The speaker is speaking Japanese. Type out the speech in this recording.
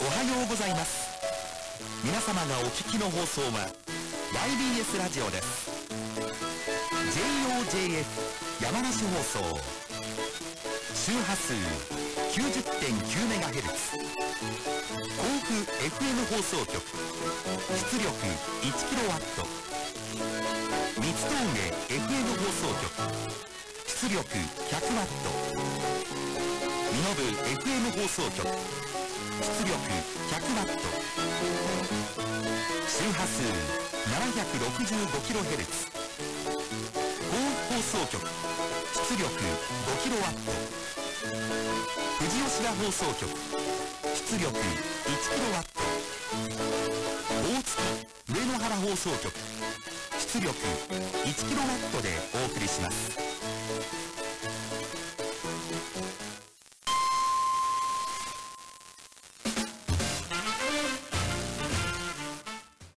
おはようございます。皆様がお聞きの放送は YBS ラジオです。JOJF 山梨放送。周波数 90.9MHz 甲府 FM 放送局出力 1kW 三峠 FM 放送局出力 100W 身延 FM 放送局。出力 100W 周波数 765kHz 甲府放送局。出力 5kW 富士吉田放送局。出力 1kW 大月上野原放送局。出力 1kW でお送りします。